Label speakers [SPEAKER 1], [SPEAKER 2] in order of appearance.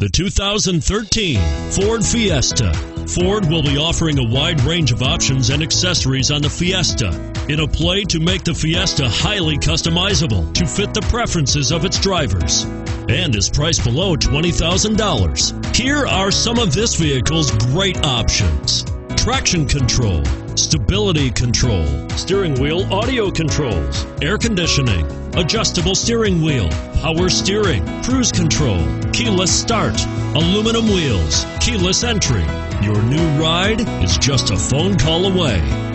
[SPEAKER 1] The 2013 Ford Fiesta. Ford will be offering a wide range of options and accessories on the Fiesta in a play to make the Fiesta highly customizable to fit the preferences of its drivers and is priced below $20,000. Here are some of this vehicle's great options traction control, stability control, steering wheel audio controls, air conditioning, adjustable steering wheel, power steering, cruise control, keyless start, aluminum wheels, keyless entry. Your new ride is just a phone call away.